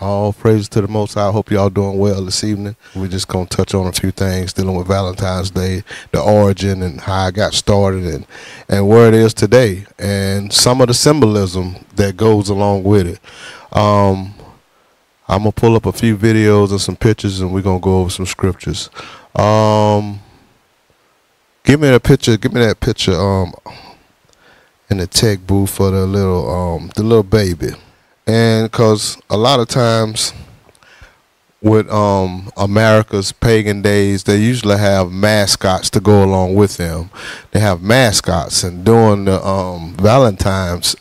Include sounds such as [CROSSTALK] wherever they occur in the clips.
All praise to the Most High. I hope y'all doing well this evening. We're just gonna touch on a few things dealing with Valentine's Day, the origin and how I got started, and and where it is today, and some of the symbolism that goes along with it. Um, I'm gonna pull up a few videos and some pictures, and we're gonna go over some scriptures. Um, give me a picture. Give me that picture. Um, in the tech booth for the little um the little baby and because a lot of times with um, America's pagan days, they usually have mascots to go along with them. They have mascots, and during the um, Valentine's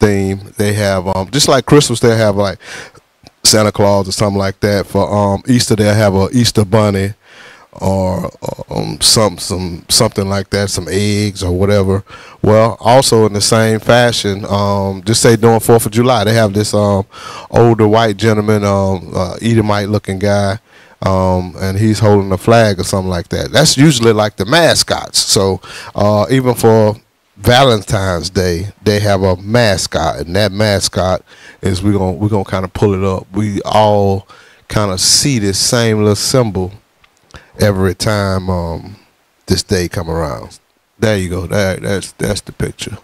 theme, they have um, just like Christmas, they have like Santa Claus or something like that. For um, Easter, they'll have a Easter bunny or um, some some something like that, some eggs or whatever. Well, also in the same fashion, um, just say during Fourth of July, they have this um, older white gentleman, um, uh, Edomite looking guy. Um, and he's holding a flag or something like that. That's usually like the mascots. So uh, even for Valentine's Day, they have a mascot, and that mascot is we're gonna we're gonna kind of pull it up. We all kind of see this same little symbol every time um, this day come around. There you go. That that's that's the picture.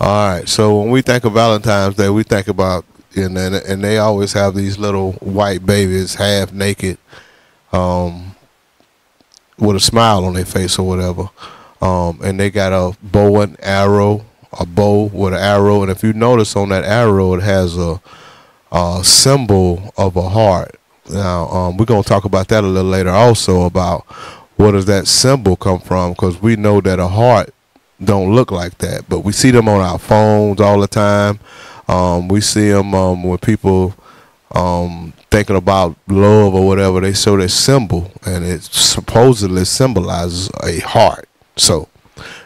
All right. So when we think of Valentine's Day, we think about and and, and they always have these little white babies, half naked, um, with a smile on their face or whatever, um, and they got a bow and arrow, a bow with an arrow, and if you notice on that arrow, it has a, a symbol of a heart now, um, we're going to talk about that a little later also about where does that symbol come from because we know that a heart don't look like that, but we see them on our phones all the time. Um, we see them um, when people um, thinking about love or whatever, they show this symbol, and it supposedly symbolizes a heart. So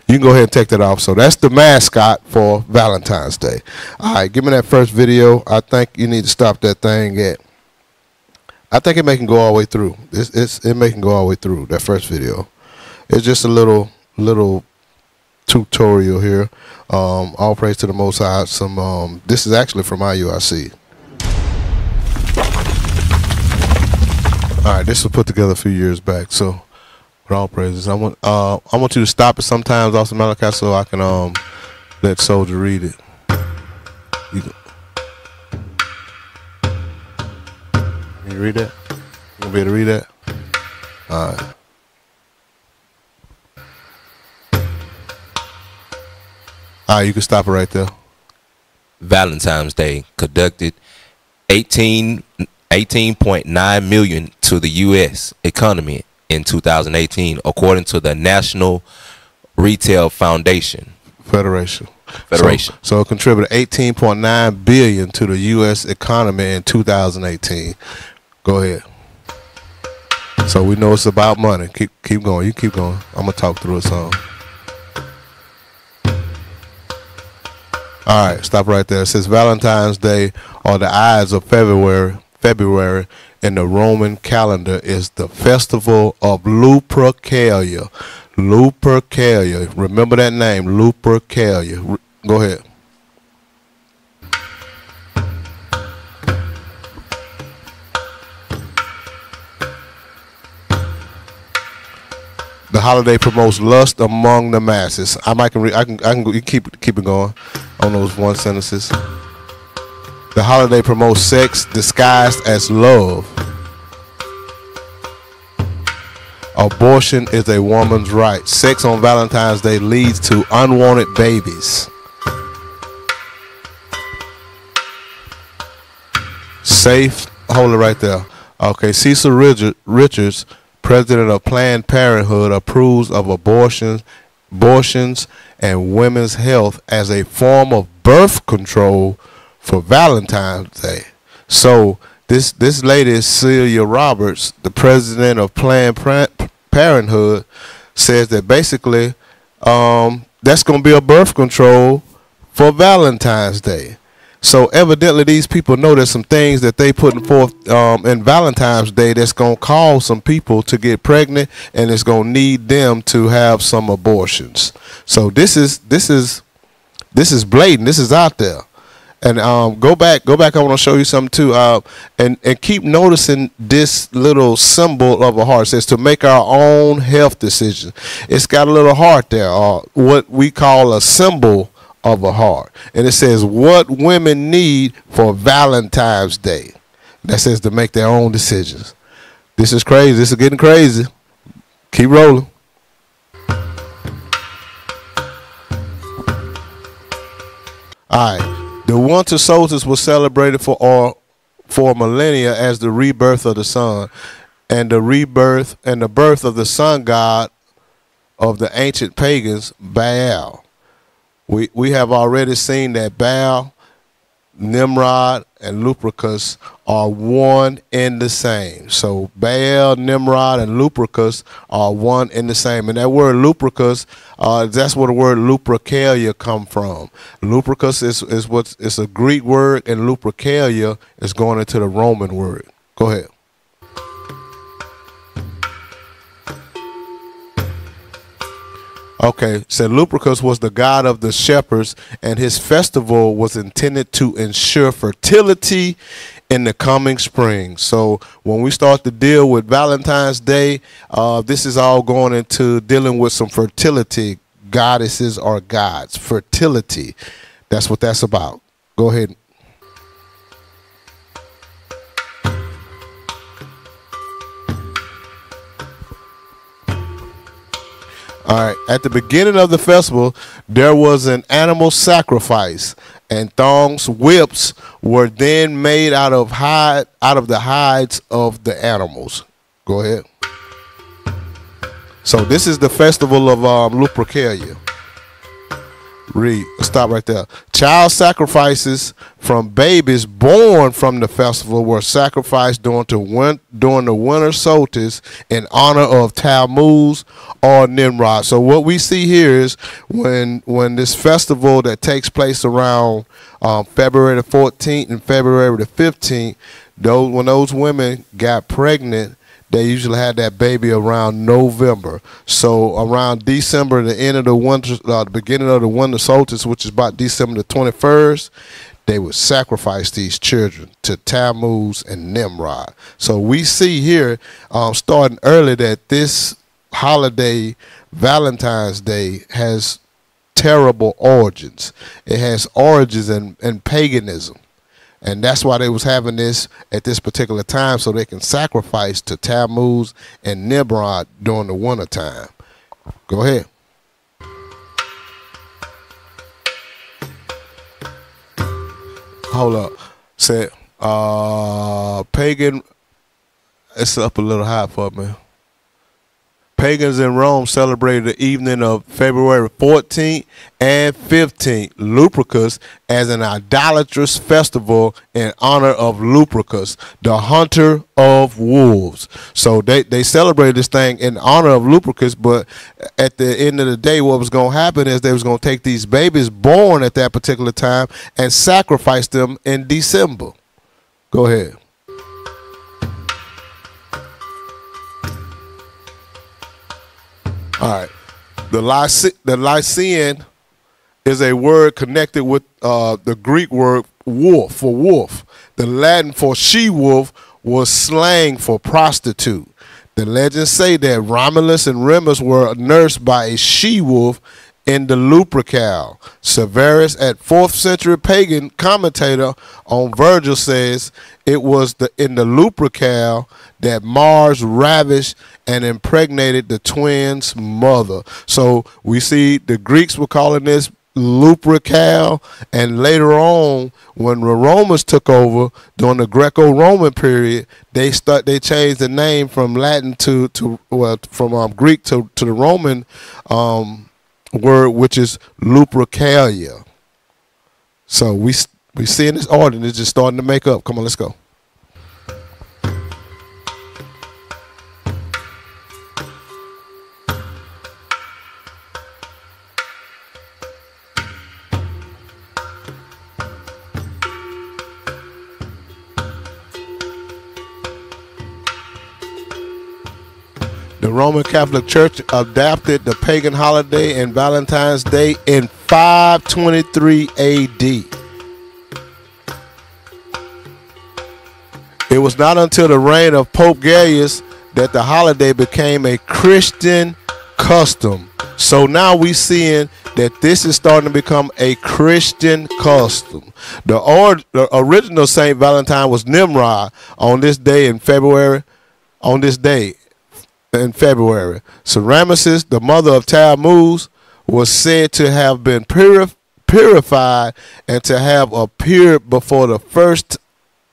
you can go ahead and take that off. So that's the mascot for Valentine's Day. All right, give me that first video. I think you need to stop that thing at I think it may can go all the way through. It's, it's it may can go all the way through that first video. It's just a little little tutorial here. Um, all praise to the Most High. Some um, this is actually from IUIC. All right, this was put together a few years back. So, with all praises, I want uh, I want you to stop it sometimes, also Malachi, so I can um let Soldier read it. Read that? You gonna be able to read that? All right. All right, you can stop it right there. Valentine's Day conducted 18 18.9 million to the US economy in 2018 according to the National Retail Foundation Federation. Federation. So, so it contributed 18.9 billion to the US economy in 2018. Go ahead. So we know it's about money. Keep keep going. You keep going. I'm gonna talk through a song. All right, stop right there. It says Valentine's Day or the Ides of February. February in the Roman calendar is the festival of Lupercalia. Lupercalia. Remember that name, Lupercalia. Go ahead. Holiday promotes lust among the masses. I might can re- I can I can keep keep it going on those one sentences. The holiday promotes sex disguised as love. Abortion is a woman's right. Sex on Valentine's Day leads to unwanted babies. Safe, hold it right there. Okay, Cecile Richards president of Planned Parenthood, approves of abortions, abortions and women's health as a form of birth control for Valentine's Day. So this this lady Celia Roberts, the president of Planned Parenthood, says that basically um, that's going to be a birth control for Valentine's Day. So evidently, these people know there's some things that they putting forth um, in Valentine's Day that's gonna cause some people to get pregnant, and it's gonna need them to have some abortions. So this is this is this is blatant. This is out there, And um, go back, go back. I want to show you something too. Uh, and and keep noticing this little symbol of a heart. It says to make our own health decisions. It's got a little heart there, uh, what we call a symbol of a heart. And it says what women need for Valentine's Day. That says to make their own decisions. This is crazy. This is getting crazy. Keep rolling. All right. The winter solstice was celebrated for all for millennia as the rebirth of the sun and the rebirth and the birth of the sun god of the ancient pagans, Baal. We we have already seen that Baal Nimrod and Lupercus are one in the same. So Baal, Nimrod, and Lupercus are one in the same. And that word Lupercus, uh, that's where the word Lupercalia come from. Lupercus is, is what it's a Greek word, and Lupercalia is going into the Roman word. Go ahead. Okay, said Lupercus was the god of the shepherds, and his festival was intended to ensure fertility in the coming spring. So when we start to deal with Valentine's Day, uh, this is all going into dealing with some fertility goddesses or gods. Fertility. That's what that's about. Go ahead. All right. At the beginning of the festival, there was an animal sacrifice, and thongs, whips, were then made out of hide, out of the hides of the animals. Go ahead. So this is the festival of um, Lupercalia. Read. Stop right there. Child sacrifices from babies born from the festival were sacrificed during, to win, during the winter solstice in honor of Tammuz or Nimrod. So what we see here is when when this festival that takes place around um, February the 14th and February the 15th, those when those women got pregnant they usually had that baby around November. So around December, the end of the winter, uh, the beginning of the winter solstice, which is about December the 21st, they would sacrifice these children to Tammuz and Nimrod. So we see here, um, starting early, that this holiday, Valentine's Day, has terrible origins. It has origins in, in paganism and that's why they was having this at this particular time so they can sacrifice to Tammuz and Nimrod during the winter time. Go ahead. Hold up. Said uh pagan it's up a little high for me. Pagans in Rome celebrated the evening of February 14th and 15th, Lupercus, as an idolatrous festival in honor of Lupercus, the hunter of wolves. So they, they celebrated this thing in honor of Lupercus, but at the end of the day, what was going to happen is they was going to take these babies born at that particular time and sacrifice them in December. Go ahead. All right. The, Lyce- the Lycian is a word connected with uh, the Greek word wolf for wolf. The Latin for she wolf was slang for prostitute. The legends say that Romulus and Remus were nursed by a she wolf in the Lupercal. Servius, at 4th century pagan commentator on Virgil, says it was the in the Lupercal that Mars ravished and impregnated the twins' mother. So we see the Greeks were calling this Lupercal, and later on, when the Romans took over during the Greco-Roman period, they start they changed the name from Latin to to well from um, Greek to to the Roman um, word, which is Lupercalia. So we we seeing this order, it's just starting to make up. Come on, let's go. Roman Catholic Church adapted the pagan holiday and Valentine's Day in 523 AD. It was not until the reign of Pope Gaius that the holiday became a Christian custom. So now we seeing that this is starting to become a Christian custom. The, or, the original Saint Valentine was Nimrod on this day in February, on this day in February, Semiramis, the mother of Tammuz, was said to have been purif- purified and to have appeared before the first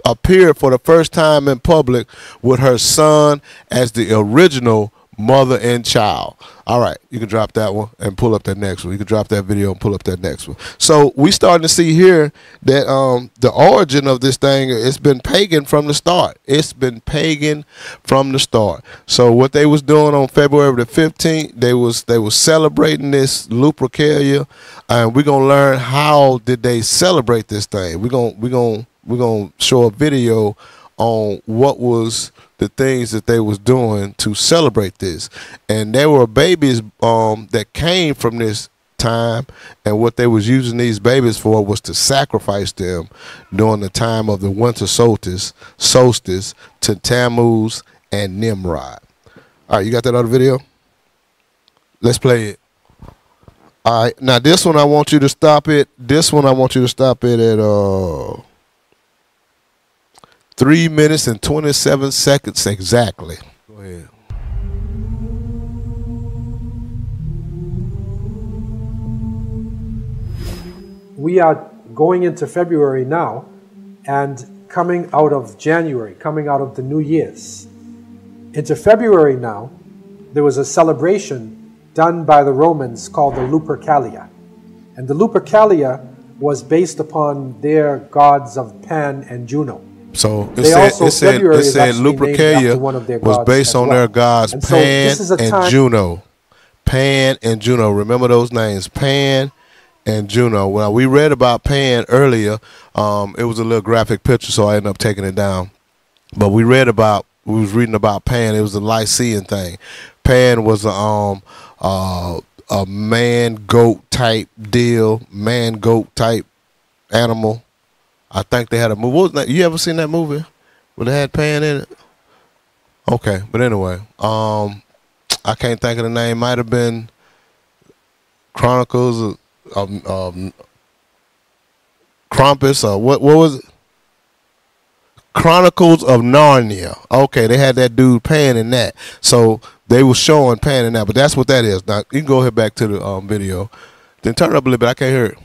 appeared for the first time in public with her son as the original mother and child. All right, you can drop that one and pull up that next one. You can drop that video and pull up that next one. So we starting to see here that um, the origin of this thing it's been pagan from the start. It's been pagan from the start. So what they was doing on February the 15th, they was they was celebrating this Lupercalia, and we're gonna learn how did they celebrate this thing. We're gonna we're gonna we're gonna show a video on what was the things that they was doing to celebrate this. And there were babies um, that came from this time. And what they was using these babies for was to sacrifice them during the time of the winter solstice solstice to tammuz and nimrod. All right you got that other video? Let's play it. All right now this one i want you to stop it. This one i want you to stop it at uh Three minutes and 27 seconds exactly. Go ahead. We are going into February now and coming out of January, coming out of the New Year's. Into February now, there was a celebration done by the Romans called the Lupercalia. And the Lupercalia was based upon their gods of Pan and Juno. So it they said, also, it said, it said Lupercalia was based on well. their gods and Pan so and Juno. Pan and Juno. Remember those names, Pan and Juno. Well, we read about Pan earlier. Um, it was a little graphic picture, so I ended up taking it down. But we read about, we was reading about Pan. It was a Lycian thing. Pan was a, um, uh, a man goat type deal, man goat type animal I think they had a movie. What was that? You ever seen that movie where they had Pan in it? Okay, but anyway, um, I can't think of the name. Might have been Chronicles of um, Krampus or what? What was it? Chronicles of Narnia. Okay, they had that dude Pan in that. So they were showing Pan in that, but that's what that is. Now you can go ahead back to the um, video. Then turn it up a little bit. I can't hear it.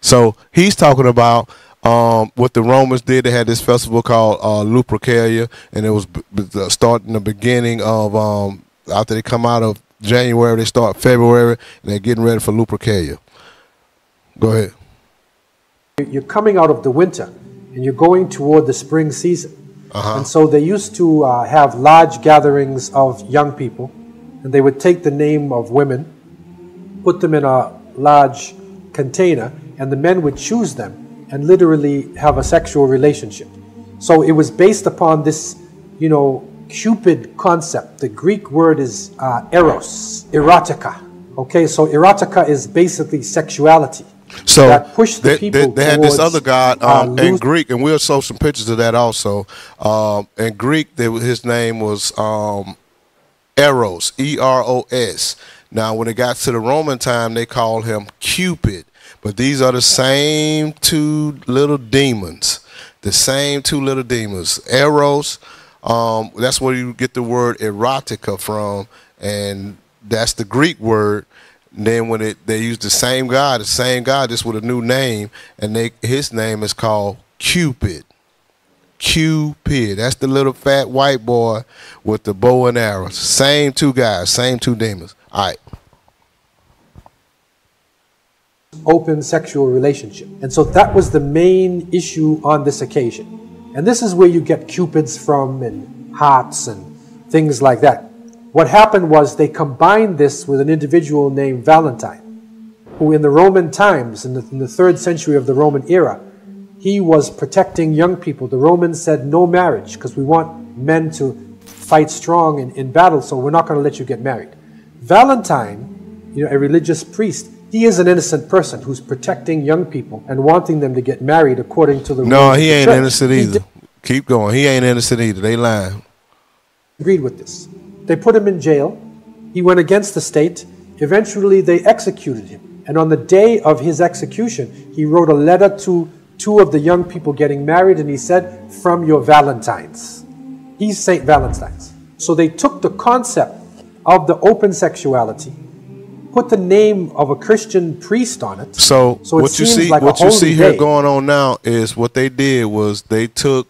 So he's talking about um, what the Romans did. They had this festival called uh, Lupercalia, and it was b- b- starting the beginning of um, after they come out of January, they start February, and they're getting ready for Lupercalia. Go ahead. You're coming out of the winter, and you're going toward the spring season. Uh-huh. And so they used to uh, have large gatherings of young people, and they would take the name of women, put them in a large container, and the men would choose them and literally have a sexual relationship. So it was based upon this, you know, Cupid concept. The Greek word is uh, eros, erotica. Okay, so erotica is basically sexuality. So that pushed the they, people. They, they had this other god uh, um, uh, in Greek, and we'll show some pictures of that also. Um, in Greek, they, his name was um, Eros, E R O S. Now, when it got to the Roman time, they called him Cupid. But these are the same two little demons. The same two little demons. Eros, um, that's where you get the word erotica from, and that's the Greek word. And then when it they use the same God, the same God, just with a new name, and they his name is called Cupid. Cupid. That's the little fat white boy with the bow and arrows. Same two guys, same two demons. All right open sexual relationship. And so that was the main issue on this occasion. And this is where you get cupids from and hearts and things like that. What happened was they combined this with an individual named Valentine, who in the Roman times, in the, in the third century of the Roman era, he was protecting young people. The Romans said no marriage because we want men to fight strong in, in battle, so we're not going to let you get married. Valentine, you know, a religious priest, He is an innocent person who's protecting young people and wanting them to get married according to the No, he of the ain't church. innocent He either. Keep going. He ain't innocent either. They lying. agreed with this. They put him in jail. He went against the state. Eventually, they executed him. And on the day of his execution, he wrote a letter to two of the young people getting married, and he said, From your Valentines. He's St. Valentine's. So they took the concept of the open sexuality, put the name of a Christian priest on it. So, So it what you see, like what you see here day. going on now is what they did was they took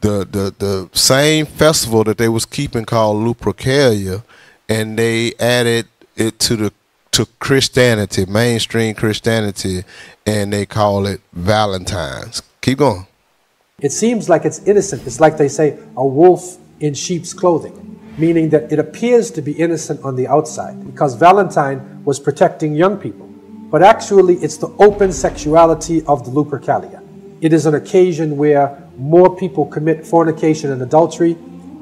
the the the same festival that they was keeping called Lupercalia, and they added it to the to Christianity, mainstream Christianity, and they call it Valentine's. Keep going. It seems like it's innocent. It's like they say, a wolf in sheep's clothing, meaning that it appears to be innocent on the outside because Valentine was protecting young people. But actually, it's the open sexuality of the Lupercalia. It is an occasion where more people commit fornication and adultery,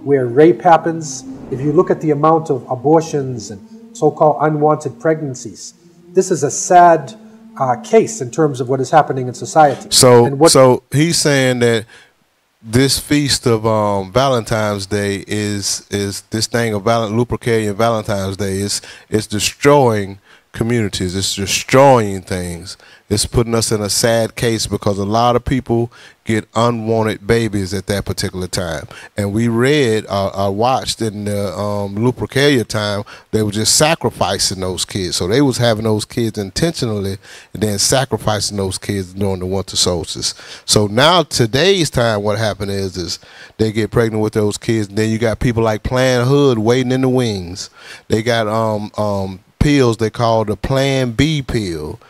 where rape happens. If you look at the amount of abortions and so called unwanted pregnancies, this is a sad uh, case in terms of what is happening in society. So so he's saying that this feast of um, Valentine's Day is is this thing of Val- Lupercalia Valentine's Day is is destroying communities. It's destroying things. It's putting us in a sad case because a lot of people get unwanted babies at that particular time. And we read, uh, I watched in the um, Lupercalia time, they were just sacrificing those kids. So they was having those kids intentionally and then sacrificing those kids during the winter solstice. So now today's time, what happened is, is they get pregnant with those kids. And then you got people like Planned Hood waiting in the wings. They got um, um, pills they call the Plan B pill.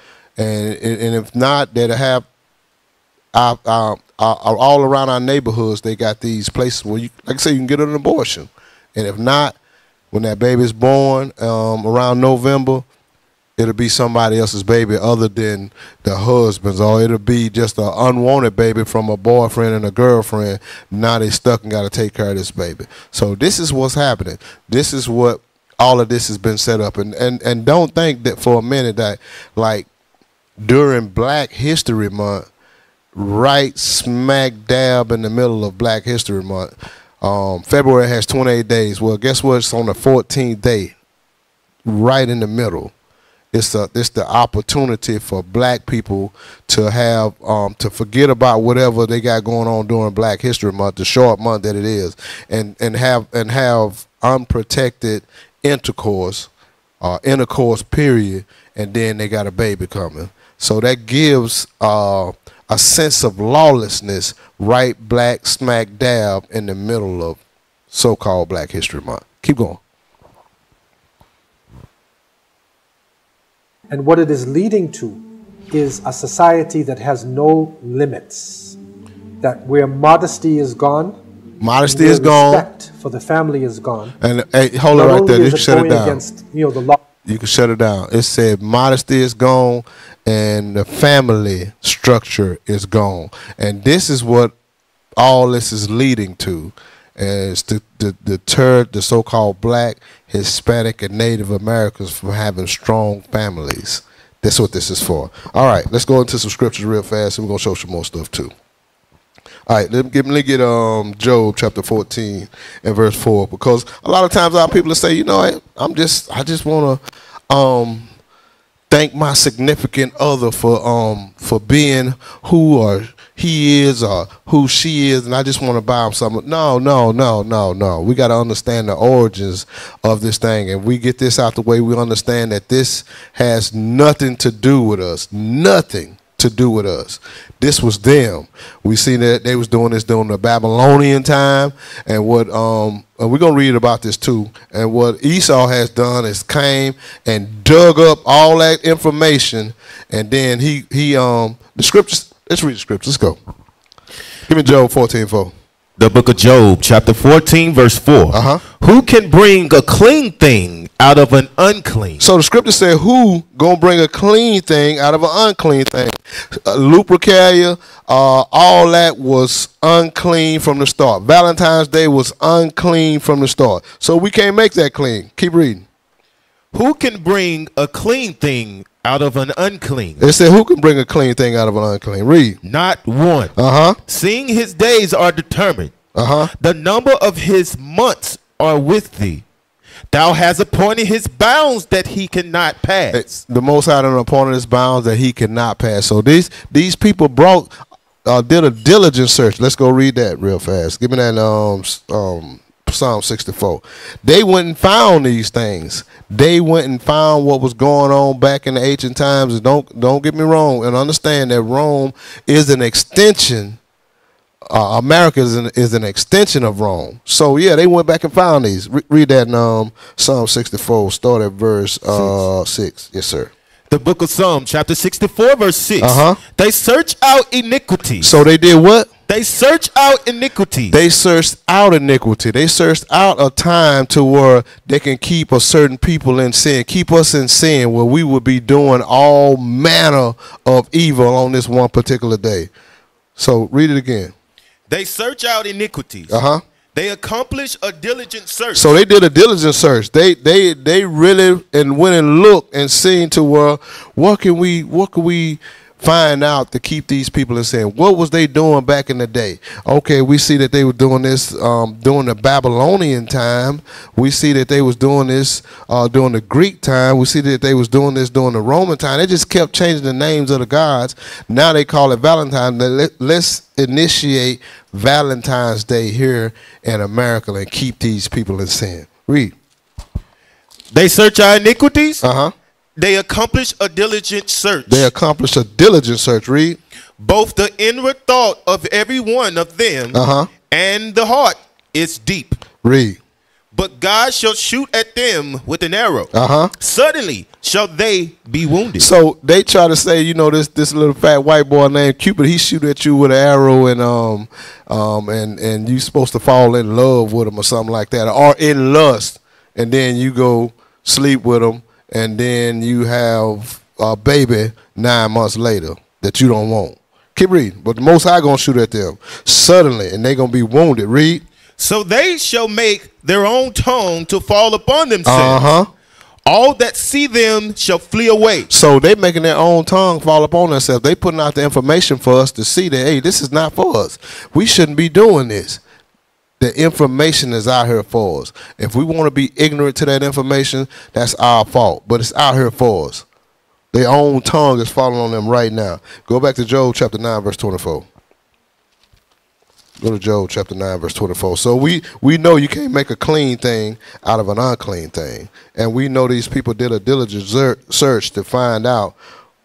And, and if not, they'll have uh, all around our neighborhoods, they got these places where you, like I say, you can get an abortion, and if not, when that baby is born um, around November, it'll be somebody else's baby other than the husband's, or it'll be just an unwanted baby from a boyfriend and a girlfriend. Now they stuck and got to take care of this baby. So this is what's happening. This is what all of this has been set up, and and and don't think that for a minute that like during Black History Month right smack dab in the middle of Black History Month. Um, February has 28 days. Well, guess what? It's on the 14th day, right in the middle. It's a, it's the opportunity for black people to have um, to forget about whatever they got going on during Black History Month, the short month that it is, and and have and have unprotected intercourse, uh, intercourse period, and then they got a baby coming. So that gives uh, a sense of lawlessness right black smack dab in the middle of so-called Black History Month. Keep going. And what it is leading to is a society that has no limits, that where modesty is gone, Modesty is gone. respect for the family is gone. And hey, hold it right there. You shut it down. against you know the law. You can shut it down. It said modesty is gone and the family structure is gone. And this is what all this is leading to. Is to, to deter the so-called black, Hispanic, and Native Americans from having strong families. That's what this is for. All right, let's go into some scriptures real fast, and we're gonna show some more stuff too. All right, let me get, let me get um Job chapter 14 and verse 4 because a lot of times our people say, you know, I, I'm just I just want to um thank my significant other for um for being who or he is or who she is and I just want to buy him something. No, no, no, no, no. We got to understand the origins of this thing and we get this out the way we understand that this has nothing to do with us. Nothing to do with us. This was them. We seen that they was doing this during the Babylonian time, and what um and we're gonna read about this too. And what Esau has done is came and dug up all that information, and then he he um the scriptures. Let's read the scriptures. Let's go. Give me Job fourteen four. The book of Job, chapter 14, verse 4. Uh-huh. Who can bring a clean thing out of an unclean? So the scripture said, "Who gonna bring a clean thing out of an unclean thing?" Uh, Lupercalia, uh, all that was unclean from the start. Valentine's Day was unclean from the start. So we can't make that clean. Keep reading. Who can bring a clean thing out of an unclean. It said, Who can bring a clean thing out of an unclean? Read. Not one. Uh huh. Seeing his days are determined, Uh huh. the number of his months are with thee. Thou hast appointed his bounds that he cannot pass. It's the Most High done appointed his bounds that he cannot pass. So these these people brought uh, did a diligent search. Let's go read that real fast. Give me that um um Psalm sixty four. They went and found these things. They went and found what was going on back in the ancient times. And don't don't get me wrong and understand that Rome is an extension. Uh, America is an, is an extension of Rome. So yeah, they went back and found these. Re- read that in um, Psalm sixty four. Start at verse uh, six. Yes, sir. the book of Psalm, chapter 64, verse 6. Uh-huh. They search out iniquity. So they did what? They search out iniquity. They searched out iniquity. They searched out a time to where they can keep a certain people in sin, keep us in sin, where we would be doing all manner of evil on this one particular day. So read it again. They search out iniquities. Uh huh. They accomplish a diligent search. So they did a diligent search. They they they really and went and looked and seen to where what can we what can we find out to keep these people in sin? What was they doing back in the day? Okay, we see that they were doing this um, during the Babylonian time. We see that they was doing this uh, during the Greek time. We see that they was doing this during the Roman time. They just kept changing the names of the gods. Now they call it Valentine. Let- Let's initiate Valentine's Day here in America and keep these people in sin. Read. they search our iniquities. Uh huh. They accomplish a diligent search. They accomplish a diligent search. Read. Both the inward thought of every one of them Uh-huh. and the heart is deep. Read. But God shall shoot at them with an arrow. Uh huh. Suddenly shall they be wounded. So they try to say, you know, this this little fat white boy named Cupid, he shoot at you with an arrow and um um and and you supposed to fall in love with him or something like that, or in lust, and then you go sleep with him, and then you have a baby nine months later that you don't want. Keep reading, but the Most High gonna shoot at them suddenly, and they gonna be wounded. Read. so they shall make their own tongue to fall upon themselves. Uh huh. All that see them shall flee away. So they making their own tongue fall upon themselves. They putting out the information for us to see that hey, this is not for us. We shouldn't be doing this. The information is out here for us. If we want to be ignorant to that information, that's our fault. But it's out here for us. Their own tongue is falling on them right now. Go back to Job chapter nine, verse twenty-four. Go to Job chapter 9, verse 24. So we, we know you can't make a clean thing out of an unclean thing. And we know these people did a diligent search to find out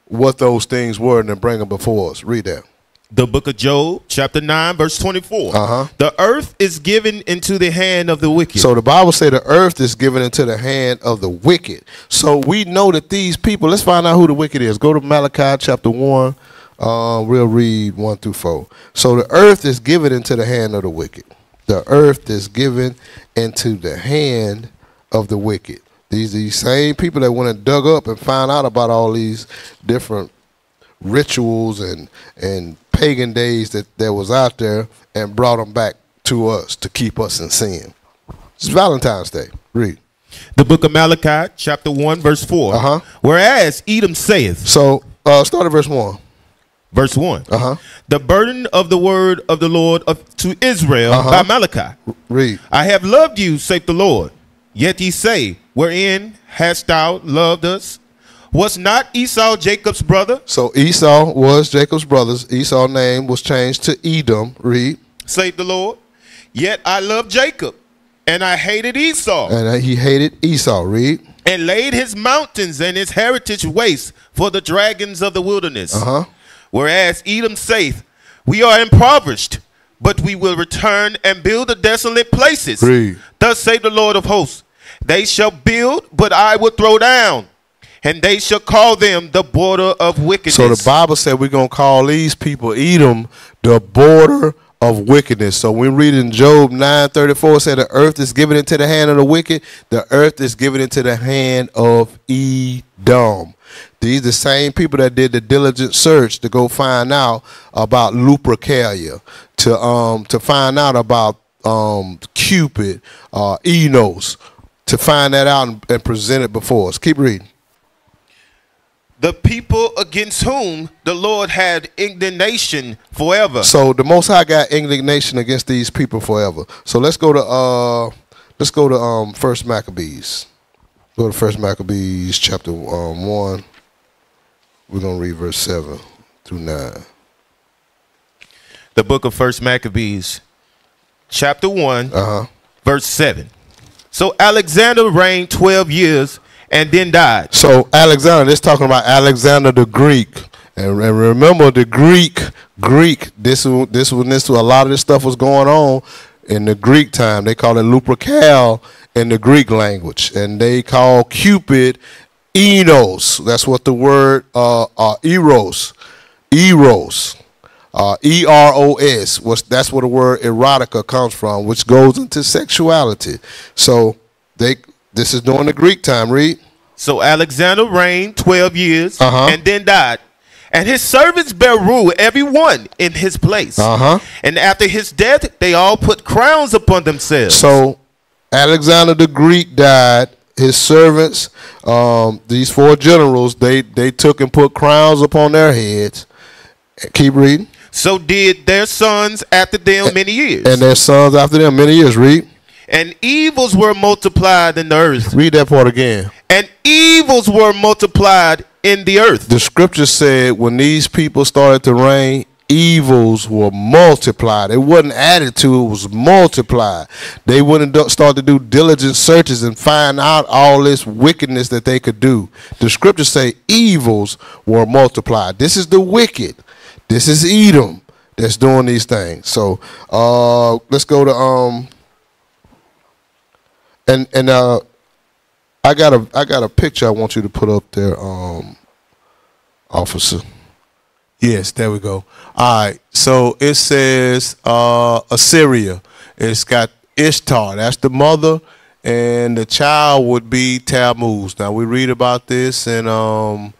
what those things were and then bring them before us. Read that. The book of Job, chapter 9, verse 24. Uh-huh. The earth is given into the hand of the wicked. So the Bible say the earth is given into the hand of the wicked. So we know that these people, let's find out who the wicked is. Go to Malachi chapter 1. Uh, we'll read 1 through 4. So the earth is given into the hand of the wicked. The earth is given into the hand of the wicked. These these same people that went and dug up and found out about all these different rituals and and pagan days that, that was out there and brought them back to us to keep us in sin. It's Valentine's Day. Read. the book of Malachi, chapter 1, verse 4. Uh-huh. Whereas Edom saith, So uh, start at verse one. verse 1. Uh-huh. The burden of the word of the Lord of, to Israel Uh-huh. by Malachi. Read. I have loved you, saith the Lord. Yet ye say, Wherein hast thou loved us? Was not Esau Jacob's brother? So Esau was Jacob's brother. Esau's name was changed to Edom. Read. saith the Lord. Yet I loved Jacob, and I hated Esau, And he hated Esau. Read. and laid his mountains and his heritage waste for the dragons of the wilderness. Uh-huh. Whereas Edom saith, We are impoverished, but we will return and build the desolate places. Read. Thus saith the Lord of hosts, They shall build, but I will throw down, and they shall call them the border of wickedness. So the Bible said we're gonna call these people Edom the border of wickedness. So we read in Job nine thirty four said the earth is given into the hand of the wicked, the earth is given into the hand of Edom. These the same people that did the diligent search to go find out about Lupercalia, to um to find out about um Cupid, uh Enos, to find that out and, and present it before us. Keep reading. The people against whom the Lord had indignation forever. So the Most High got indignation against these people forever. So let's go to uh, let's go to um First Maccabees. Go to First Maccabees chapter um, one. We're gonna read verse seven through nine. The book of First Maccabees, chapter one, uh-huh. verse seven. So Alexander reigned twelve years and then died. So Alexander, this talking about Alexander the Greek. And, and remember the Greek, Greek, this this when this a lot of this stuff was going on in the Greek time. They call it Lupercal in the Greek language. And they call Cupid Enos. That's what the word uh, uh Eros. Eros. Uh, e R O S. Was that's where the word erotica comes from, which goes into sexuality. So they this is during the Greek time, read. So Alexander reigned 12 years uh-huh. and then died. And his servants bear rule, every one in his place. Uh-huh. And after his death, they all put crowns upon themselves. So Alexander the Greek died. His servants, um, these four generals, they, they took and put crowns upon their heads. Keep reading. So did their sons after them many years. And their sons after them many years. Read and evils were multiplied in the earth. Read that part again. And evils were multiplied in the earth. The scripture said when these people started to reign, evils were multiplied. It wasn't added to, it was multiplied. They wouldn't start to do diligent searches and find out all this wickedness that they could do. The scriptures say evils were multiplied. This is the wicked. This is Edom that's doing these things. So uh, let's go to um and and uh, I got a I got a picture I want you to put up there, um, officer. Yes, there we go. All right, so it says uh, Assyria. It's got Ishtar. That's the mother, and the child would be Tammuz. Now we read about this in um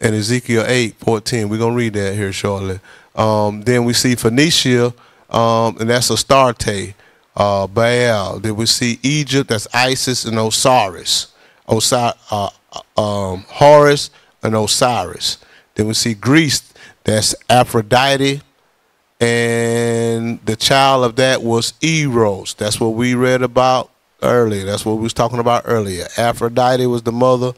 in Ezekiel 8, 14. We're gonna read that here shortly. Um, then we see Phoenicia, um, and that's Astarte uh, Baal. Then we see Egypt, that's Isis and Osiris. Osir, uh, um, Horus and Osiris. Then we see Greece, that's Aphrodite. And the child of that was Eros. That's what we read about earlier. That's what we was talking about earlier. Aphrodite was the mother.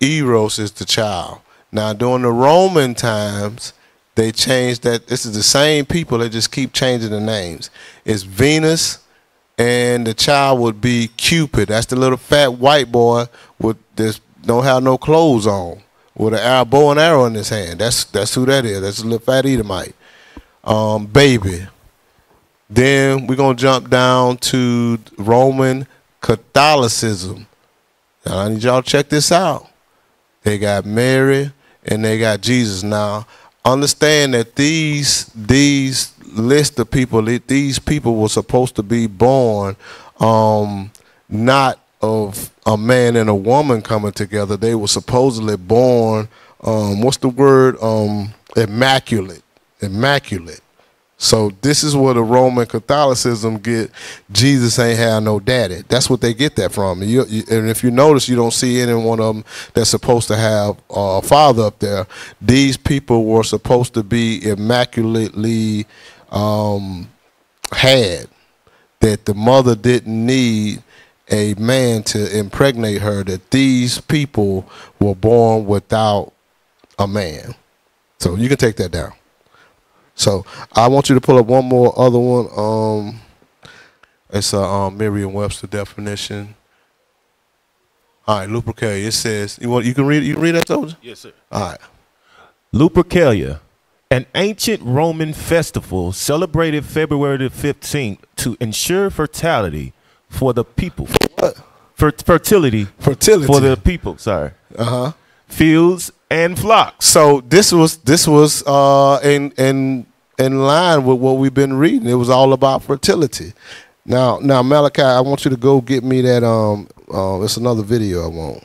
Eros is the child. Now, during the Roman times, they changed that. This is the same people. that just keep changing the names. It's Venus, and the child would be Cupid. That's the little fat white boy with this don't have no clothes on with arrow, bow and arrow in his hand. That's that's who that is. That's a little fat Edomite. Um, baby. Then we're gonna jump down to Roman Catholicism. Now I need y'all check this out. They got Mary and they got Jesus. Now understand that these these list of people these people were supposed to be born um, not of a man and a woman coming together. They were supposedly born um, what's the word? Um, immaculate immaculate so this is where the Roman Catholicism get Jesus ain't have no daddy. That's what they get that from. And, you, and if you notice, you don't see any one of them that's supposed to have a father up there. These people were supposed to be immaculately um, had that the mother didn't need a man to impregnate her. That these people were born without a man. So you can take that down. So I want you to pull up one more other one. Um, it's a um, Merriam-Webster definition. All right, Lupercalia. It says you want you can read you can read that, soldier. Yes, sir. All right. Lupercalia, an ancient Roman festival celebrated February the fifteenth to ensure fertility for the people. What? fertility. Fertility for the people. Sorry. Uh huh. Fields and flocks. So this was this was uh, in in in line with what we've been reading. It was all about fertility. Now now Malachi, I want you to go get me that um uh, it's another video I want.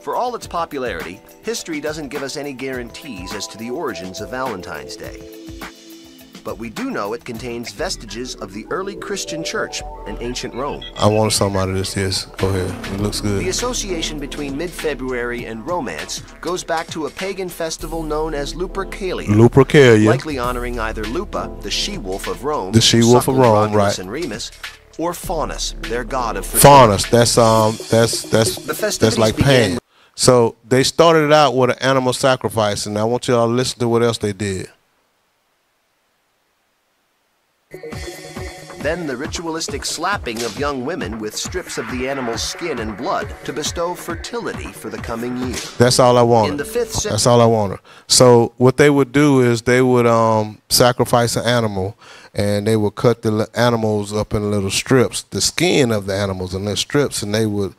For all its popularity, history doesn't give us any guarantees as to the origins of Valentine's Day. But we do know it contains vestiges of the early Christian church in ancient Rome. I want something out of this. Yes, go ahead. It looks good. The association between mid-February and romance goes back to a pagan festival known as Lupercalia. Lupercalia. Likely honoring either Lupa, the she-wolf of Rome, The she-wolf of Rome, right. and Remus, or Faunus, their god of fertility. Faunus. That's um. That's that's The that's like Pan. So they started it out with an animal sacrifice, and I want y'all to listen to what else they did. Then the ritualistic slapping of young women with strips of the animal's skin and blood to bestow fertility for the coming year. That's all I wanted. In the fifth That's all I wanted. So what they would do is they would um sacrifice an animal, and they would cut the animals up in little strips, the skin of the animals in little strips, and they would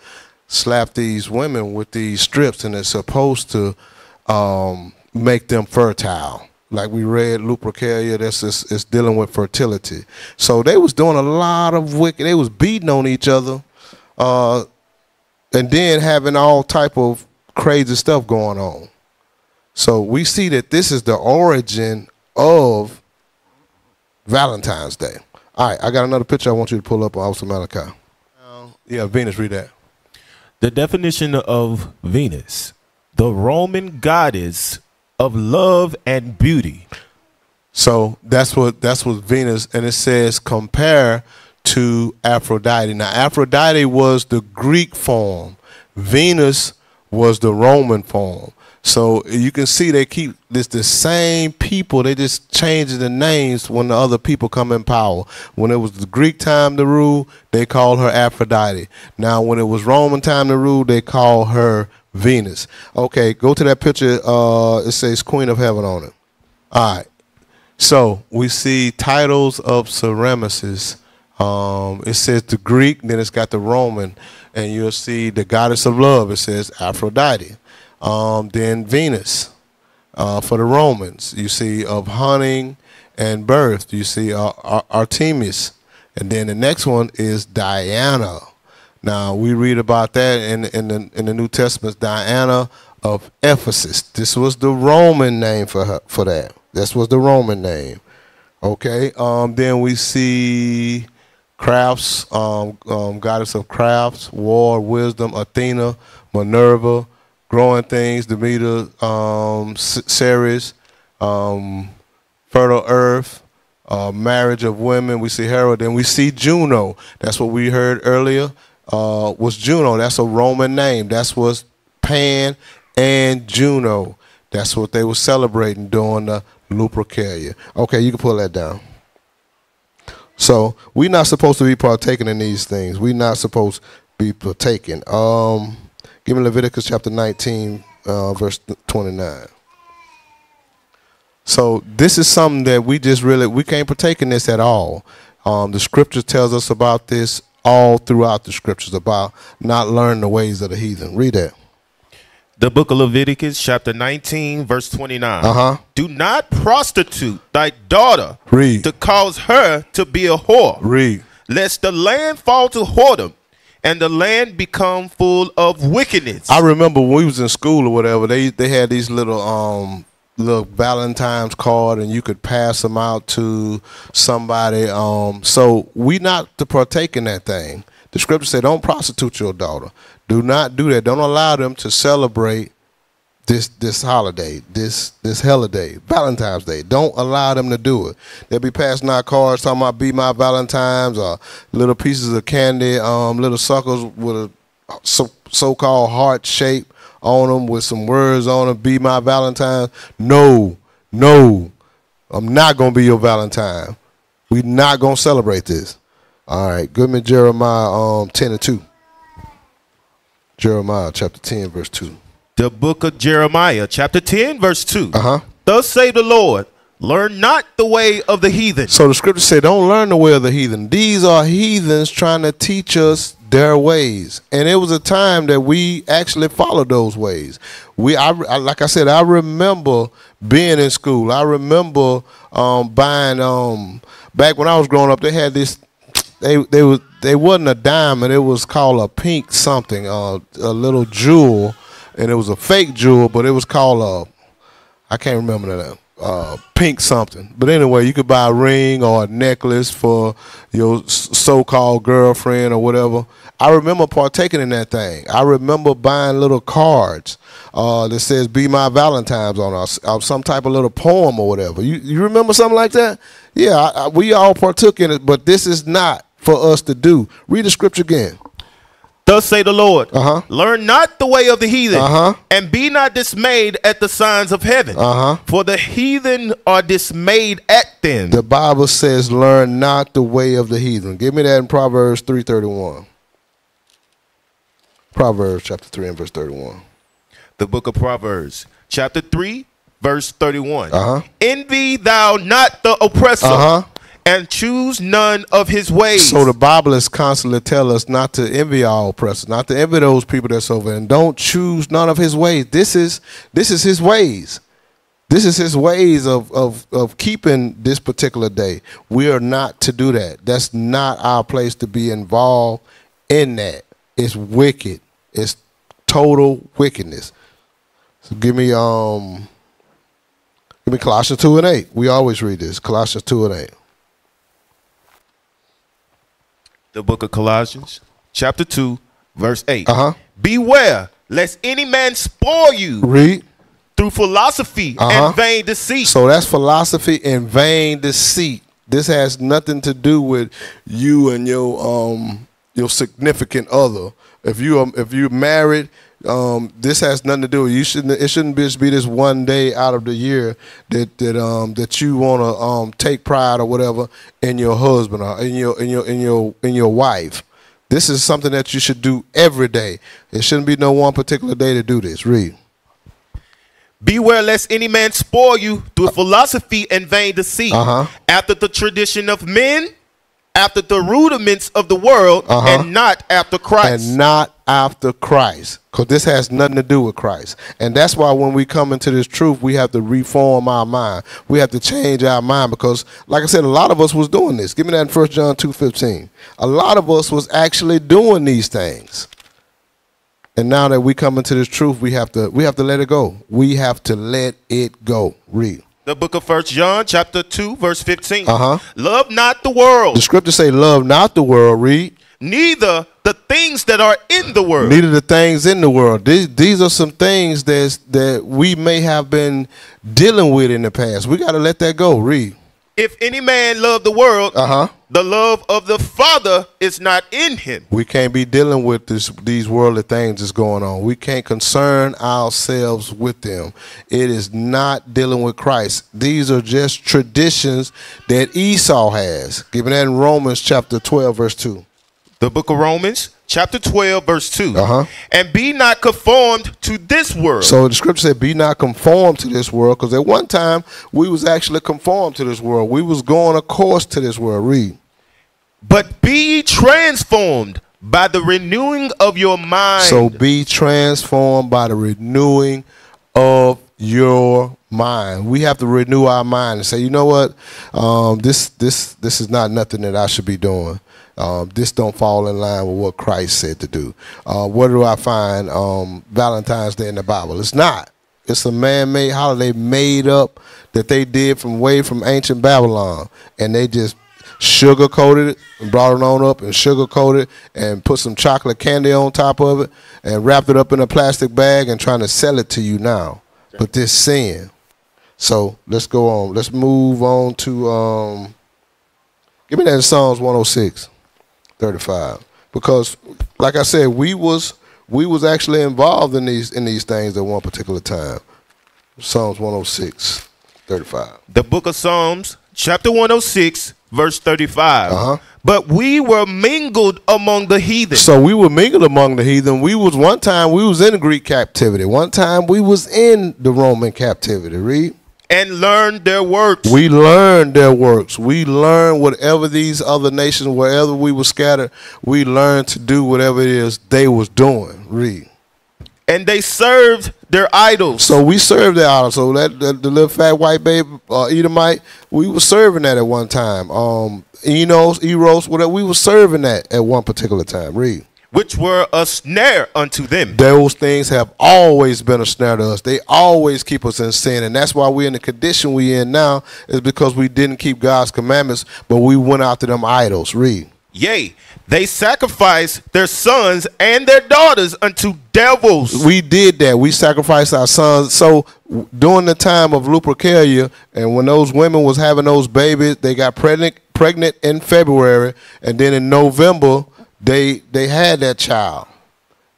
slap these women with these strips, and it's supposed to um make them fertile. Like we read Lupercalia, that's it's dealing with fertility. So they was doing a lot of wicked. They was beating on each other. Uh, and then having all type of crazy stuff going on. So we see that this is the origin of Valentine's Day. All right, I got another picture I want you to pull up on House of Malachi. Yeah, Venus, read that. The definition of Venus, the Roman goddess of love and beauty. So that's what that's what Venus, and it says compare to Aphrodite. Now Aphrodite was the Greek form. Venus was the Roman form. So you can see they keep this the same people. They just change the names when the other people come in power. When it was the Greek time to rule, they called her Aphrodite. Now when it was Roman time to rule, they call her Venus. Okay, go to that picture. Uh, it says Queen of Heaven on it. All right. So we see titles of Semiramis. Um, it says the Greek, then it's got the Roman, and you'll see the goddess of love. It says Aphrodite. Um, then Venus uh, for the Romans. You see of hunting and birth. You see uh, Ar- Artemis, and then the next one is Diana. Now we read about that in in the in the New Testament. Diana of Ephesus. This was the Roman name for her for that. This was the Roman name. Okay. Um, then we see crafts, um, um, goddess of crafts, war, wisdom, Athena, Minerva, growing things, Demeter, um, Ceres, um, fertile earth, uh, marriage of women. We see Hera. Then we see Juno. That's what we heard earlier. Uh, was Juno? That's a Roman name. That's what's Pan and Juno. That's what they were celebrating during the Lupercalia. Okay, you can pull that down. So we're not supposed to be partaking in these things. We're not supposed to be partaking. Um, give me Leviticus chapter 19, uh, verse 29. So this is something that we just really we can't partake in this at all. Um, the scripture tells us about this all throughout the scriptures about not learning the ways of the heathen. Read that. The book of Leviticus, chapter 19, verse 29. Uh-huh. Do not prostitute thy daughter Read. to cause her to be a whore, Read. lest the land fall to whoredom and the land become full of wickedness. I remember when we was in school or whatever, they they had these little um little Valentine's card and you could pass them out to somebody. Um so we not to partake in that thing. The scripture said don't prostitute your daughter. Do not do that. Don't allow them to celebrate this this holiday, this this holiday, Valentine's Day. Don't allow them to do it. They'll be passing out cards talking about "Be My Valentine's" or little pieces of candy, um, little suckers with a so so called heart shape on them with some words on them. "Be My Valentine." No, no, I'm not gonna be your Valentine. We're not gonna celebrate this. All right, Goodman Jeremiah um ten and two. Jeremiah chapter ten verse two. the book of Jeremiah, chapter 10, verse 2. Uh huh. Thus say the Lord, learn not the way of the heathen. So the scripture said, "Don't learn the way of the heathen." These are heathens trying to teach us their ways, and it was a time that we actually followed those ways. We, I, I like I said, I remember being in school. I remember um, buying. Um, back when I was growing up, they had this. They they was they wasn't a diamond. It was called a pink something, uh, a little jewel, and it was a fake jewel, but it was called a I can't remember that. Uh, pink something. But anyway, you could buy a ring or a necklace for your so-called girlfriend or whatever. I remember partaking in that thing. I remember buying little cards uh, that says "Be My Valentine's" on us, or some type of little poem or whatever. You you remember something like that? Yeah, I, I, we all partook in it, but this is not for us to do. Read the scripture again. Thus say the Lord, uh-huh. learn not the way of the heathen, uh-huh. and be not dismayed at the signs of heaven. Uh-huh. For the heathen are dismayed at them. The Bible says, learn not the way of the heathen. Give me that in Proverbs 3.31. Proverbs chapter 3 and verse 31. The book of Proverbs, chapter 3, verse 31. Uh-huh. Envy thou not the oppressor. Uh-huh and choose none of his ways. So the Bible is constantly tell us not to envy our oppressors, not to envy those people that's over, and don't choose none of his ways. This is this is his ways. This is his ways of, of, of keeping this particular day. We are not to do that. That's not our place to be involved in that. It's wicked. It's total wickedness. So give me um give me Colossians 2 and 8. We always read this. Colossians 2 and 8 the book of Colossians, chapter 2, verse 8. Uh-huh. Beware lest any man spoil you. Read. Through philosophy uh-huh. and vain deceit. So that's philosophy and vain deceit. This has nothing to do with you and your um your significant other. If you um, if you're married um, this has nothing to do. With you shouldn't. It shouldn't be, be this one day out of the year that that um, that you want to um, take pride or whatever in your husband or in your in your in your in your wife. This is something that you should do every day. It shouldn't be no one particular day to do this. Read. Beware lest any man spoil you through philosophy and vain deceit, uh-huh. after the tradition of men after the rudiments of the world uh-huh. and not after Christ. And not after Christ. Because this has nothing to do with Christ. And that's why when we come into this truth, we have to reform our mind. We have to change our mind because, like I said, a lot of us was doing this. Give me that in 1 John 2.15. A lot of us was actually doing these things. And now that we come into this truth, we have to we have to let it go. We have to let it go. Read the book of First John, chapter 2, verse 15. Uh-huh. Love not the world. The scripture say, love not the world. Read. Neither the things that are in the world. Neither the things in the world. These, these are some things that's, that we may have been dealing with in the past. We got to let that go. Read. If any man love the world, uh-huh. The love of the Father is not in him. We can't be dealing with this, these worldly things that's going on. We can't concern ourselves with them. It is not dealing with Christ. These are just traditions that Esau has. Given that in Romans chapter 12, verse 2. The book of Romans, chapter 12, verse 2. Uh-huh. And be not conformed to this world. So the scripture said, be not conformed to this world, because at one time we was actually conformed to this world. We was going a course to this world. Read. But be transformed by the renewing of your mind. So be transformed by the renewing of your mind. We have to renew our mind and say, you know what, um, this this this is not nothing that I should be doing. Um, this don't fall in line with what Christ said to do. Uh, where do I find um, Valentine's Day in the Bible? It's not. It's a man-made holiday made up that they did from way from ancient Babylon, and they just sugar-coated it and brought it on up and sugar-coated it and put some chocolate candy on top of it and wrapped it up in a plastic bag and trying to sell it to you now. But this sin. So let's go on. Let's move on to um, give me that Psalms 106. 35 because like I said we was we was actually involved in these in these things at one particular time. Psalms 106 35. The book of Psalms chapter 106 verse 35. Uh-huh. But we were mingled among the heathen. So we were mingled among the heathen. We was one time we was in Greek captivity. One time we was in the Roman captivity. Read and learn their works. We learned their works. We learned whatever these other nations, wherever we were scattered, we learned to do whatever it is they was doing. Read. And they served their idols. So we served their idols. So that, that the little fat white baby uh, Edomite, we were serving that at one time. Um, Enos, Eros, whatever, we were serving that at one particular time. Read. Which were a snare unto them. Those things have always been a snare to us. They always keep us in sin, and that's why we're in the condition we're in now. Is because we didn't keep God's commandments, but we went after them idols. Read. Yea, they sacrificed their sons and their daughters unto devils. We did that. We sacrificed our sons. So during the time of Lupercalia, and when those women was having those babies, they got pregnant pregnant in February, and then in November they they had that child.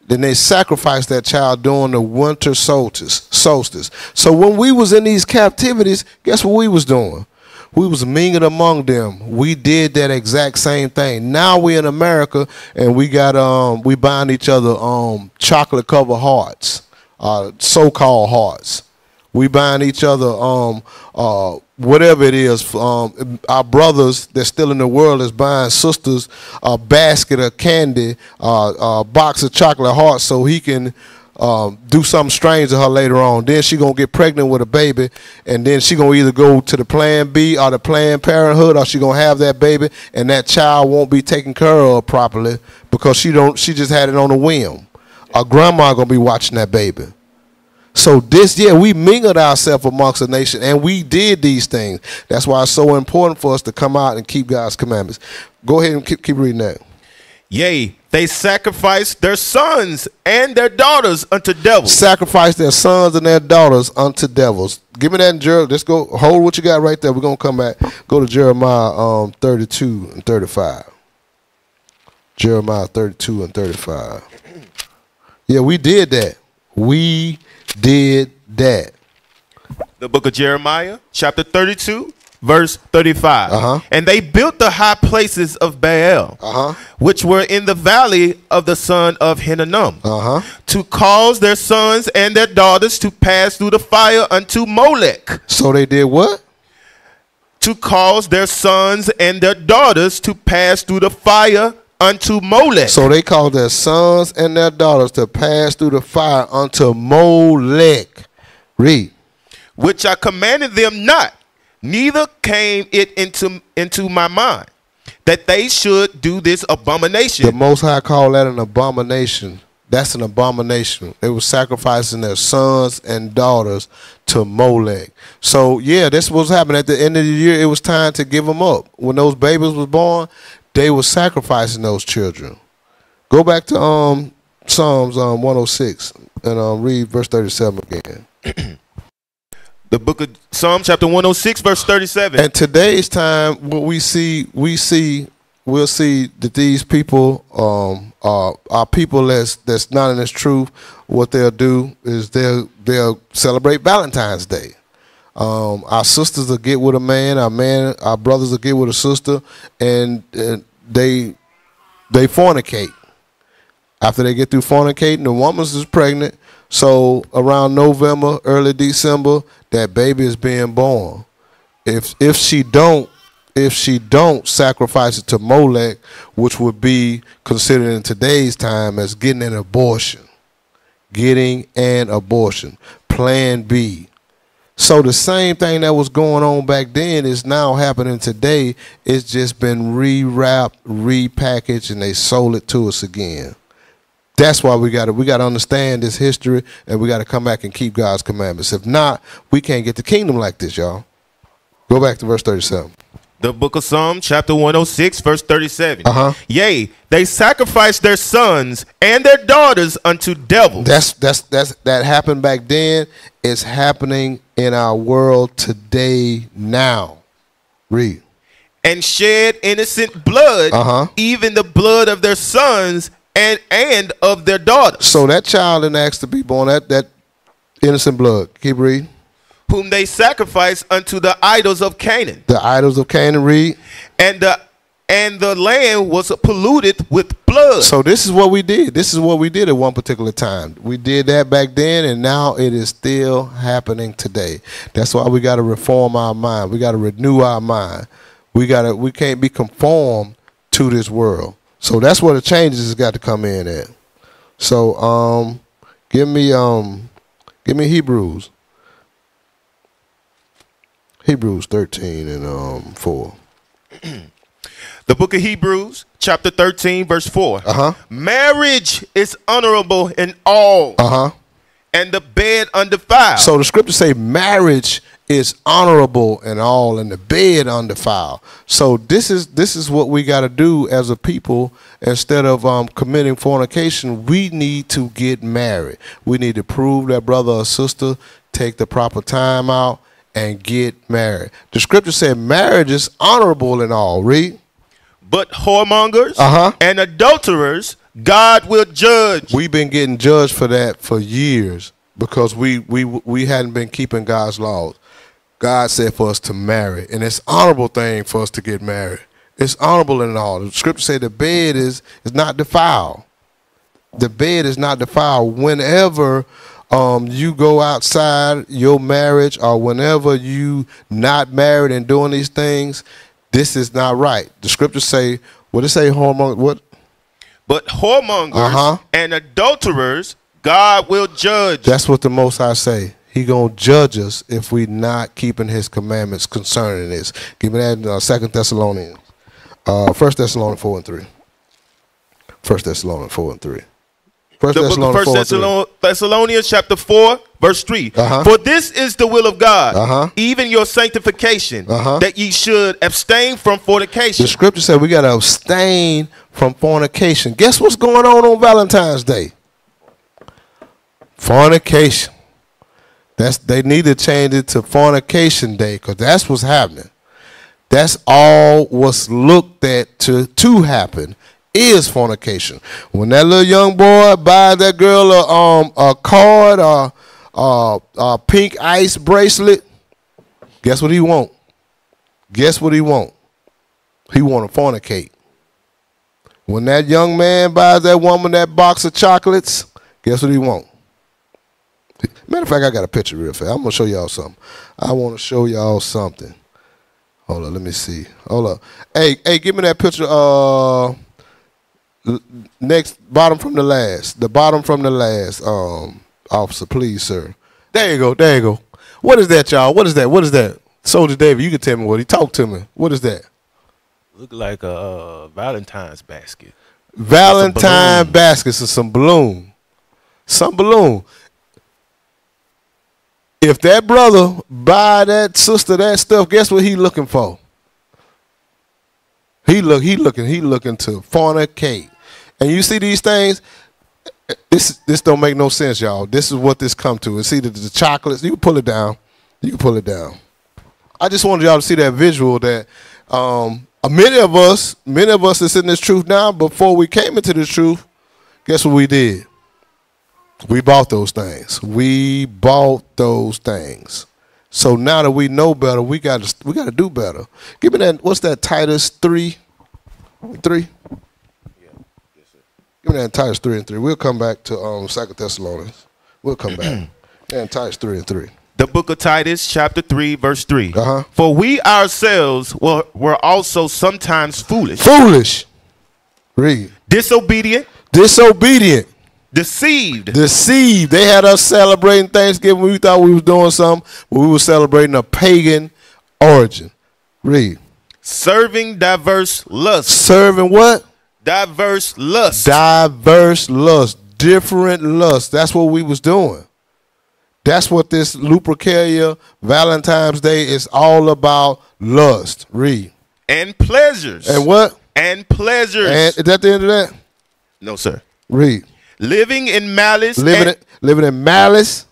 Then they sacrificed that child during the winter solstice. Solstice. So when we was in these captivities, guess what we was doing? we was mingling among them. We did that exact same thing. Now we're in America and we got um we buying each other um chocolate covered hearts, uh so called hearts. We buying each other um uh whatever it is. Um our brothers that's still in the world is buying sisters a basket of candy, uh, a box of chocolate hearts so he can um, do something strange to her later on. Then she gonna get pregnant with a baby, and then she gonna either go to the Plan B or the Planned Parenthood, or she gonna have that baby, and that child won't be taken care of properly because she don't. She just had it on a whim. Our grandma gonna be watching that baby. So this year we mingled ourselves amongst the nation, and we did these things. That's why it's so important for us to come out and keep God's commandments. Go ahead and keep, keep reading that. Yea, they sacrificed their sons and their daughters unto devils. Sacrifice their sons and their daughters unto devils. Give me that in Jeremiah. Let's go. Hold what you got right there. We're gonna come back. Go to Jeremiah um, 32 and 35. Jeremiah 32 and 35. Yeah, we did that. We did that. The book of Jeremiah, chapter 32, verse 35. Uh-huh. And they built the high places of Baal, Uh-huh. which were in the valley of the son of Hinnom, Uh-huh. to cause their sons and their daughters to pass through the fire unto Molech, So they did what? to cause their sons and their daughters to pass through the fire unto Molech. So they called their sons and their daughters to pass through the fire unto Molech. Read. which I commanded them not, neither came it into into my mind that they should do this abomination. The Most High called that an abomination. That's an abomination. They were sacrificing their sons and daughters to Molech. So yeah, this was happening at the end of the year. It was time to give them up. When those babies was born, they were sacrificing those children. Go back to um Psalms um 106 and um read verse 37 again. [CLEARS THROAT] the book of Psalm chapter 106 verse 37. And today's time, what we see, we see, we'll see that these people um, are, are people that's that's not in this truth. What they'll do is they'll they'll celebrate Valentine's Day. Um, our sisters will get with a man, our man, our brothers will get with a sister, and, and they they fornicate. After they get through fornicating, the woman's is pregnant. So around November, early December, that baby is being born. If if she don't if she don't sacrifice it to Molech, which would be considered in today's time as getting an abortion, getting an abortion, Plan B. So the same thing that was going on back then is now happening today. It's just been rewrapped, repackaged, and they sold it to us again. That's why we got to we got to understand this history, and we got to come back and keep God's commandments. If not, we can't get the kingdom like this, y'all. Go back to verse thirty-seven. the book of Psalm chapter 106 verse 37. Uh-huh. Yea, they sacrificed their sons and their daughters unto devils. That's that's that's that happened back then. It's happening in our world today now. Read. and shed innocent blood, Uh-huh. even the blood of their sons and and of their daughters, So that child didn't ask to be born. That that innocent blood. Keep reading. whom they sacrificed unto the idols of Canaan. The idols of Canaan. Read. and the and the land was polluted with blood. So this is what we did. This is what we did at one particular time. We did that back then, and now it is still happening today. That's why we got to reform our mind. We got to renew our mind. We got to. We can't be conformed to this world. So that's where the changes has got to come in at. So um, give me um, give me Hebrews. Hebrews thirteen and um four. [CLEARS THROAT] The book of Hebrews, chapter 13, verse 4. Uh-huh. Marriage is honorable in all, Uh huh. and the bed undefiled. So the scriptures say marriage is honorable in all, and the bed undefiled. So this is this is what we got to do as a people. Instead of um, committing fornication, we need to get married. We need to prove that brother or sister take the proper time out and get married. The scripture said marriage is honorable in all. Read. But whoremongers Uh-huh. and adulterers, God will judge. We've been getting judged for that for years because we we we hadn't been keeping God's laws. God said for us to marry, and it's honorable thing for us to get married. It's honorable and all. The scripture say the bed is is not defiled. The bed is not defiled. Whenever um, you go outside your marriage, or whenever you not married and doing these things, this is not right. The scriptures say, what it say, hormone? What But whoremongers Uh-huh. and adulterers, God will judge. That's what the Most High say. He gonna judge us if we not keeping His commandments concerning this. Give me that in uh, Second Thessalonians, uh, First Thessalonians four and three. First Thessalonians four and three. First the book of Thessalonians First four and three. Thessalon- Thessalonians chapter 4, verse 3. Uh-huh. For this is the will of God, Uh-huh. even your sanctification, Uh-huh. that ye should abstain from fornication. The scripture said we gotta abstain from fornication. Guess what's going on on Valentine's Day? Fornication. That's they need to change it to fornication day because that's what's happening. That's all what's looked at to to happen is fornication. When that little young boy buys that girl a um a card or a, a pink ice bracelet, guess what he want? Guess what he want? He want to fornicate. When that young man buys that woman that box of chocolates, guess what he want? Matter of fact, I got a picture real fast. I'm gonna show y'all something. I want to show y'all something. Hold on, let me see. Hold up. Hey, hey, give me that picture. Uh, next bottom from the last. The bottom from the last. Um, officer, please, sir. There you go. There you go. What is that, y'all? What is that? What is that? Soldier David, you can tell me what he talked to me. What is that? Look like a uh, Valentine's basket. Valentine balloon. baskets and some balloon. Some balloon. If that brother buy that sister that stuff, guess what he looking for? He look he looking he looking to fornicate. And you see these things, this this don't make no sense, y'all. This is what this come to. It's either the chocolates, you pull it down. You pull it down. I just wanted y'all to see that visual that um, uh, many of us, many of us that's in this truth now, before we came into this truth, guess what we did? We bought those things. We bought those things. So now that we know better, we got to we got to do better. Give me that. What's that? Titus three, three. Yeah. Yes, sir. Give me that Titus three and three. We'll come back to um Second Thessalonians. We'll come back. and Titus three and three. The book of Titus, chapter 3, verse 3. Uh-huh. For we ourselves were, were also sometimes foolish, Foolish. Read. disobedient, Disobedient. deceived, deceived. They had us celebrating Thanksgiving. We thought we was doing something, but we were celebrating a pagan origin. Read. Serving diverse lust. Serving what? Diverse lust. Diverse lust. Different lust. That's what we was doing. That's what this Lupercalia Valentine's Day is all about. Lust. Read. and pleasures. And what? And pleasures. And is that the end of that? no, sir. Read. Living in malice Living and, in, living in malice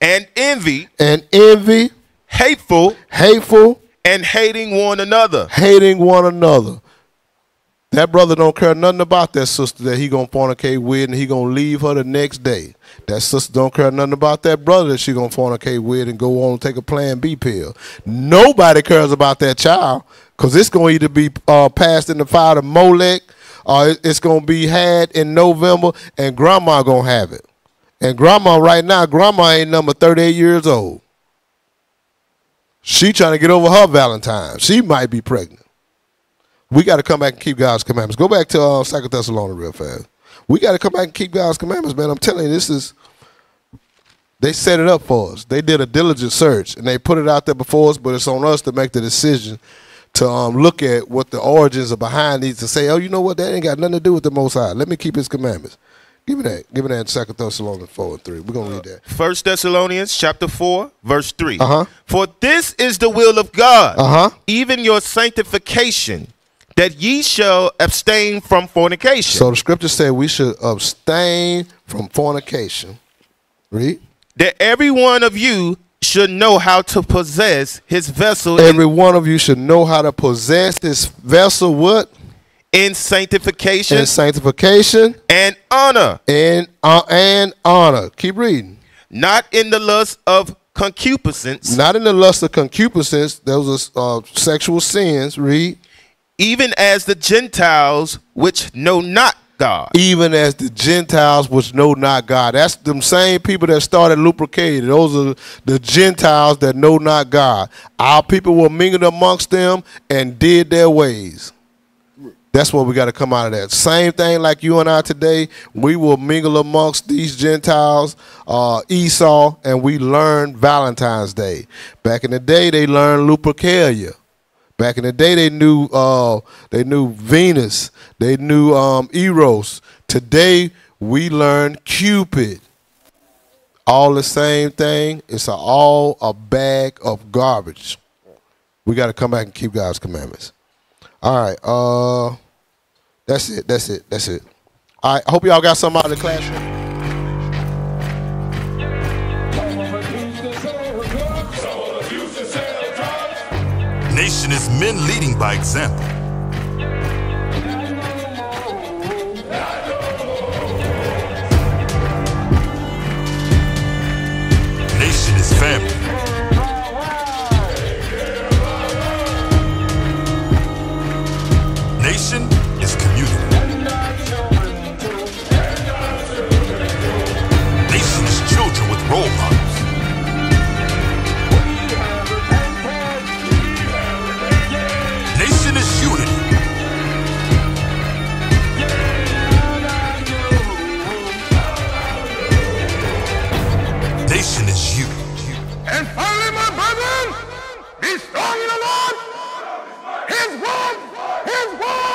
and envy, and envy, hateful, hateful, and hating one another. hating one another. That brother don't care nothing about that sister that he gonna fornicate with, and he gonna leave her the next day. That sister don't care nothing about that brother that she gonna fornicate with and go on and take a Plan B pill. Nobody cares about that child because it's gonna either be uh, passed in the fire to Molech, or it's gonna be had in November, and grandma gonna have it. And grandma right now, grandma ain't number thirty eight years old. She trying to get over her Valentine. She might be pregnant. We got to come back and keep God's commandments. Go back to uh, Second Thessalonians real fast. We got to come back and keep God's commandments, man. I'm telling you, this is. They set it up for us. They did a diligent search and they put it out there before us, but it's on us to make the decision to um, look at what the origins are behind these to say, oh, you know what, that ain't got nothing to do with the Most High. Let me keep His commandments. Give me that. Give me that in Second Thessalonians four and three. We're gonna read that. First Thessalonians chapter four, verse 3 Uh-huh. For this is the will of God, Uh-huh. even your sanctification, that ye shall abstain from fornication. So the scripture said we should abstain from fornication. Read. that every one of you should know how to possess his vessel in, Every one of you should know how to possess this vessel. What in sanctification in sanctification and honor, and uh, and honor. Keep reading. not in the lust of concupiscence, Not in the lust of concupiscence. Those are uh, sexual sins. Read. even as the Gentiles which know not God. even as the Gentiles which know not God. That's them same people that started Lupercalia. Those are the Gentiles that know not God. Our people were mingled amongst them and did their ways. That's what we got to come out of that. Same thing like you and I today. We will mingle amongst these Gentiles, uh, Esau, and we learn Valentine's Day. Back in the day, they learned Lupercalia. Back in the day, they knew uh, they knew Venus. They knew um, Eros. Today, we learn Cupid. All the same thing. It's a, all a bag of garbage. We got to come back and keep God's commandments. All right. Uh, that's it. That's it. That's it. All right. I hope y'all got something out of the classroom. Nation is men leading by example. Nation is family. Innovation is community. Nations children with role models. Nation is unity. Nation is you. And finally, my brethren, be strong in the Lord. His word. His word.